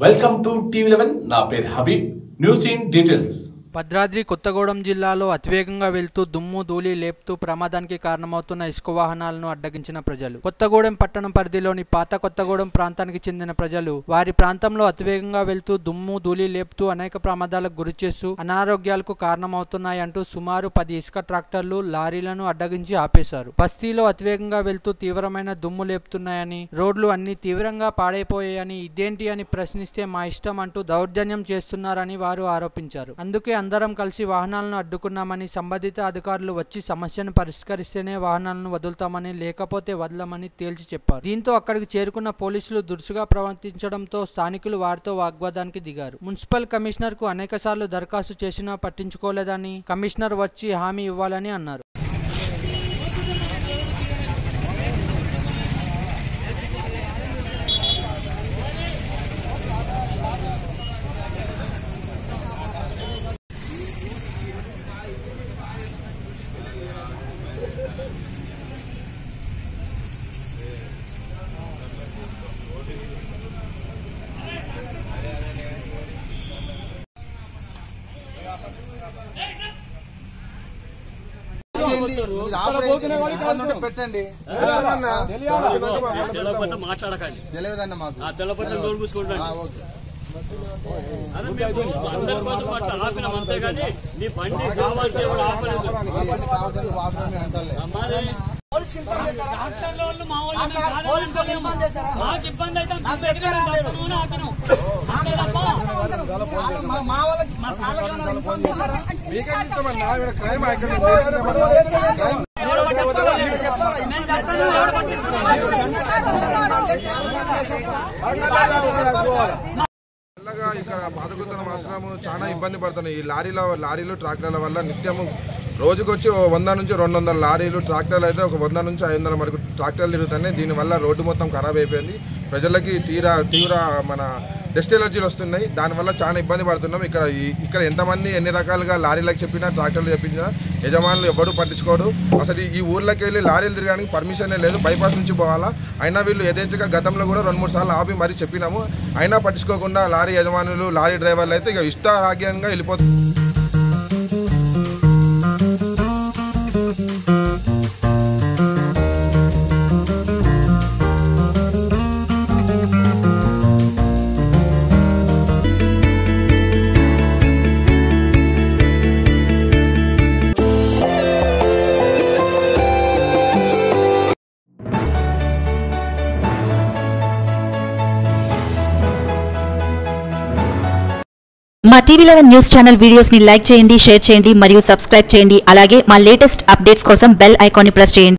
Welcome to TV eleven నా పేరు Habib. News in details Bhadradri Kothagudem జిల్లాలో అతివేగంగా వెళ్తూ దుమ్ము ధూళి లేపుతూ ప్రమాదానికి కారణమవుతున్న ఇసుక వాహనాలను అడ్డగించిన ప్రజలు. కొత్తగూడెం పట్టణం పరిధిలోని పాత కొత్తగూడెం ప్రాంతానికి చెందిన ప్రజలు వారి ప్రాంతంలో అతివేగంగా వెళ్తూ దుమ్ము ధూళి లేపుతూ అనేక ప్రమాదాలకు గురి చేస్తూ అనారోగ్యాలకు కారణమవుతున్నాయంటూ సుమారు పది ఇసుక ట్రాక్టర్లు లారీలను అడ్డగించి ఆపేశారు. బస్తీలో అతివేగంగా వెళ్తూ తీవ్రమైన దుమ్ము లేపుతున్నాయని రోడ్లు అన్ని తీవ్రంగా పాడైపోయాయని ఇదేంటి అని ప్రశ్నిస్తే మా ఇష్టం అంటూ దౌర్జన్యం చేస్తున్నారని వారు ఆరోపించారు. అందుకే అందరం కలిసి వాహనాలను అడ్డుకున్నామని సంబంధిత అధికారులు వచ్చి సమస్యను పరిష్కరిస్తేనే వాహనాలను వదులుతామని లేకపోతే వదలమని తేల్చి చెప్పారు. దీంతో అక్కడికి చేరుకున్న పోలీసులు దురుసుగా ప్రవర్తించడంతో స్థానికులు వారితో వాగ్వాదానికి దిగారు. మున్సిపల్ కమిషనర్కు అనేక దరఖాస్తు చేసినా పట్టించుకోలేదని కమిషనర్ వచ్చి హామీ ఇవ్వాలని అన్నారు. పెట్టండి. తెలియకపోతే మాట్లాడకండి. తెలియదన్న మాకు. ఆ తెల్లపత్రం నోరు మూసుకుంటాను ఆ, ఓకే. అరే మేము అందరి కోసం అట్లా ఆపినాం అంతే కానీ నీ బండి కావాల్సిన ఎవరు ఆపలేదు. ఇబ్బంది కావాల్సిన వాపరం అంతలే. మరి మాకు ఇబ్బంది అయితే మీ ఆపినాం. మెల్లగా ఇక్కడ పాతకొత్తన మాత్రం చాలా ఇబ్బంది పడుతున్నాయి. ఈ లారీల లారీలు ట్రాక్టర్ల వల్ల నిత్యము రోజుకొచ్చి వంద నుంచి రెండు వందల లారీలు ట్రాక్టర్లు అయితే ఒక వంద నుంచి ఐదు వందల వరకు ట్రాక్టర్లు తిరుగుతున్నాయి. దీనివల్ల రోడ్డు మొత్తం ఖరాబ్ అయిపోయింది. ప్రజలకి తీరా తీవ్ర మన డస్ట్ ఎలర్జీలు వస్తున్నాయి. దానివల్ల చాలా ఇబ్బంది పడుతున్నాం. ఇక్కడ ఇక్కడ ఎంతమంది ఎన్ని రకాలుగా లారీలకు చెప్పినా ట్రాక్టర్లు చెప్పించినా యజమానులు ఎవరు పట్టించుకోడు అసలు ఈ ఊర్లోకి వెళ్ళి లారీలు తిరగడానికి పర్మిషనే లేదు. బైపాస్ నుంచి పోవాలా? అయినా వీళ్ళు యథేచ్ఛగా గతంలో కూడా రెండు మూడు సార్లు ఆపి మరీ చెప్పినాము. అయినా పట్టించుకోకుండా లారీ యజమానులు లారీ డ్రైవర్లు అయితే ఇక ఇష్టారాగ్యంగా వెళ్ళిపోతుంది మా టీవీ లెవెన్ న్యూస్ ఛానల్ వీడియోస్ని లైక్ చేయండి షేర్ చేయండి మరియు సబ్స్క్రైబ్ చేయండి. అలాగే మా లేటెస్ట్ అప్డేట్స్ కోసం బెల్ ఐకాన్ని ప్రెస్ చేయండి.